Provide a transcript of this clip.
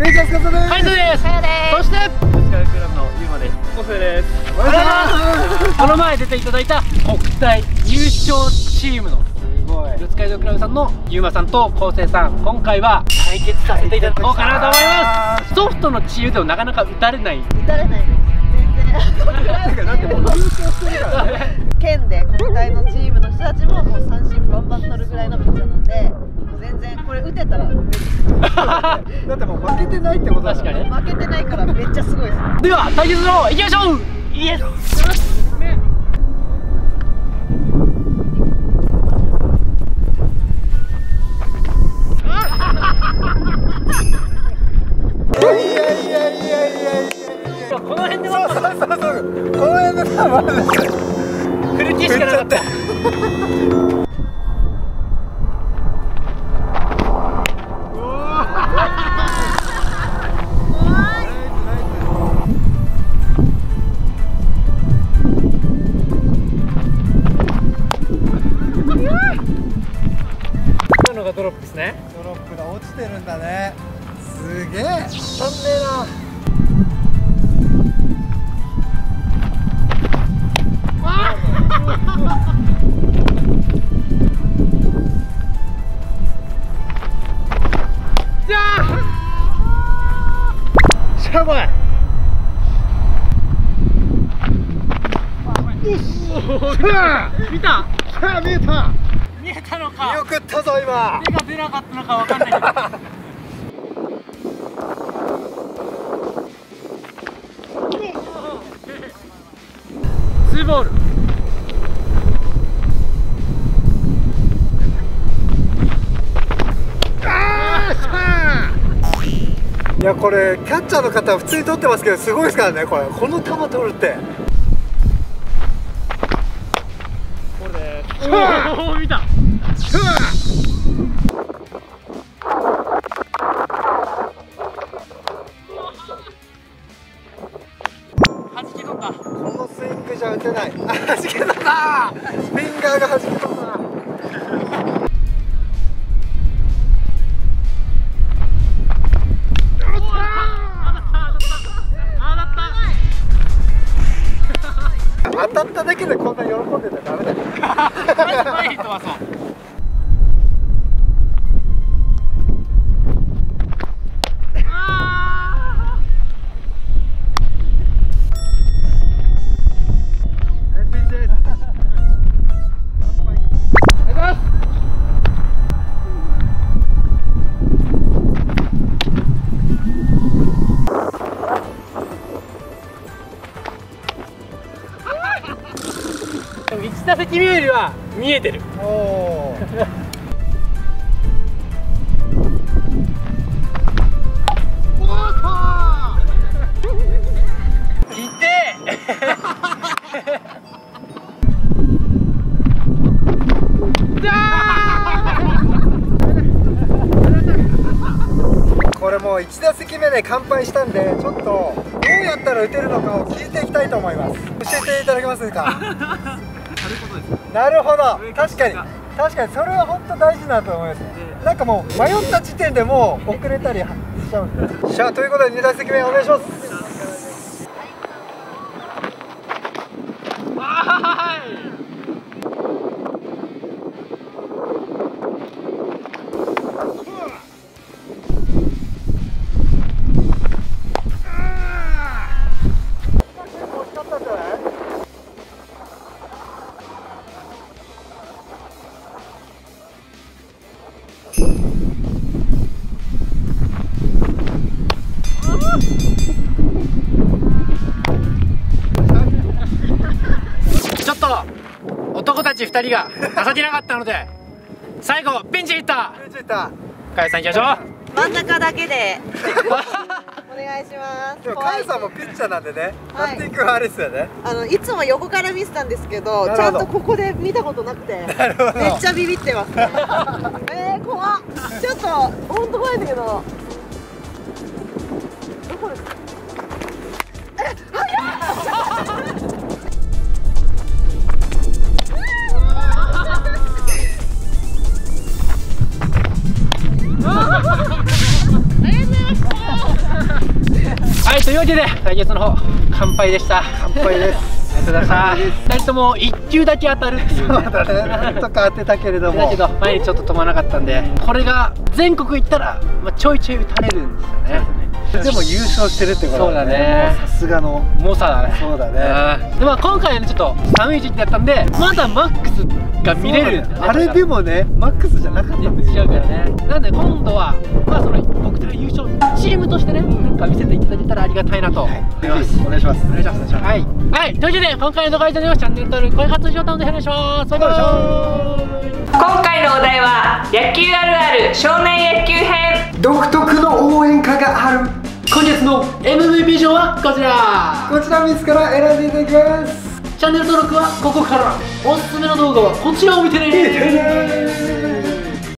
ベンチャースカットです。カイトです。そしてスカイクラブのゆうまです。コスです。お願います。この前出ていただいた国体優勝チームのす。ごい四街道クラブさんのゆうまさんと昴生さん今回は対決させていただこうかなと思います。ソフトの治癒でもなかなか打たれない打たれないです。全然だってもう優勝してるからね県でてないってことだ確かに負けてないからめっちゃすごいです。では対決の行きましょう。イエス。いやいやいやいやいやいやこの辺でそうそうそうそう。この辺でさまだ振る気しかなかったプが落ちてるんだね。すげえ。飛んでえな。じゃあしゃばい見たさあ見えた。見えたの見か送ったぞ今なかったのかわかんないけど。ツーボール。いやこれキャッチャーの方は普通に取ってますけどすごいですからねこれ。この球取るって。これで。おお見たングじゃ打てない。あ弾けたな。フィンガーが弾けたな当たっただけでこんな喜んでたらダメだよも1打席目よりは見えてる。おお これもう1打席目で完敗したんでちょっとどうやったら打てるのかを聞いていきたいと思います。教えていただけますか？なるほど。確かに。確かにそれは本当大事だと思います。ねなんかもう迷った時点でもう遅れたりしちゃうんで。じゃあということで2打席目お願いしますちょっと男たち2人が情けなかったので最後ベンチに行ったベンチいたかやさん行きましょ真ん中だけで。お願いしますでもさんもピッチャーなんでねバはい。ッティングはあれですよね。あのいつも横から見てたんですけどちゃんとここで見たことなくてめっちゃビビってますね。えー、怖っ。ちょっと本当怖いんだけどはいというわけで対決の方乾杯でした。乾杯です。ありがとうございました2人とも1球だけ当たるっていう、そうだね。なんとか当てたけれども。だけど前にちょっと飛ばなかったんでこれが全国行ったら、まあ、ちょいちょい打たれるんですよねでも優勝してるってことそうだね。さすがの。猛者だね。そうだね。うん。でまあ今回はねちょっと寒い時期だったんでまだマックスが見れるね。あれでもねマックスじゃなかったんですよ。違うからね。なんで今度はまあその僕ら優勝チームとしてねなんか見せていただけたらありがたいなと。思い。ます、お願いします。お願いします。はい、はい、というわけで今回の動画は以上になります。チャンネル登録高活動ボタンでお願いします。バイバイ。今回のお題は野球あるある少年野球編。独特の応援歌があるの MVP 賞はこちら。こちら3つから選んでいただきます。チャンネル登録はここから。おすすめの動画はこちらを見てね。見てね